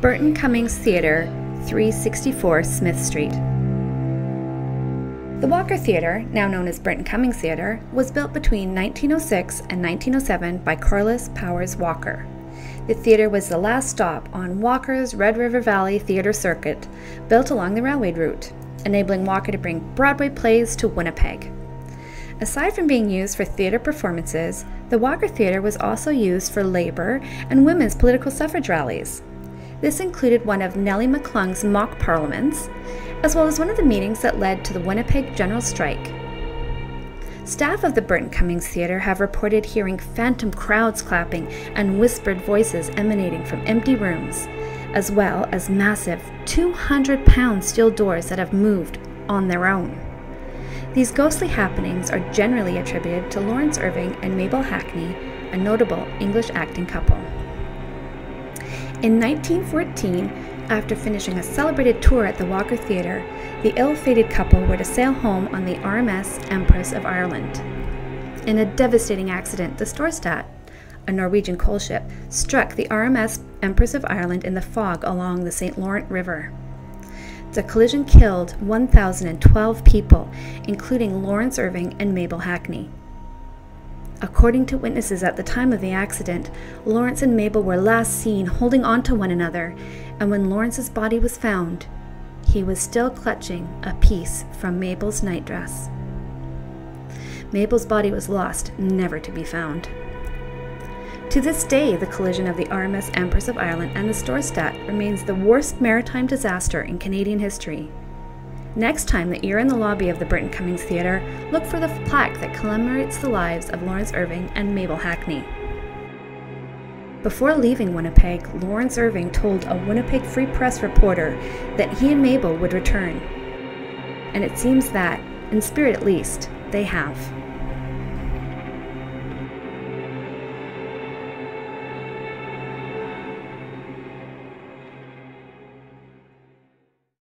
Burton Cummings Theatre, 364 Smith Street. The Walker Theatre, now known as Burton Cummings Theatre, was built between 1906 and 1907 by Corliss Powers Walker. The theatre was the last stop on Walker's Red River Valley Theatre Circuit, built along the railway route, enabling Walker to bring Broadway plays to Winnipeg. Aside from being used for theatre performances, the Walker Theatre was also used for labor and women's political suffrage rallies. This included one of Nellie McClung's mock parliaments, as well as one of the meetings that led to the Winnipeg General Strike. Staff of the Burton Cummings Theatre have reported hearing phantom crowds clapping and whispered voices emanating from empty rooms, as well as massive 200 pound steel doors that have moved on their own. These ghostly happenings are generally attributed to Laurence Irving and Mabel Hackney, a notable English acting couple. In 1914, after finishing a celebrated tour at the Walker Theatre, the ill fated couple were to sail home on the RMS Empress of Ireland. In a devastating accident, the Storstad, a Norwegian coal ship, struck the RMS Empress of Ireland in the fog along the St. Lawrence River. The collision killed 1,012 people, including Laurence Irving and Mabel Hackney. According to witnesses at the time of the accident, Laurence and Mabel were last seen holding on to one another, and when Laurence's body was found, he was still clutching a piece from Mabel's nightdress. Mabel's body was lost, never to be found. To this day, the collision of the RMS Empress of Ireland and the Storstad remains the worst maritime disaster in Canadian history. Next time that you're in the lobby of the Burton Cummings Theatre, look for the plaque that commemorates the lives of Laurence Irving and Mabel Hackney. Before leaving Winnipeg, Laurence Irving told a Winnipeg Free Press reporter that he and Mabel would return. And it seems that, in spirit at least, they have.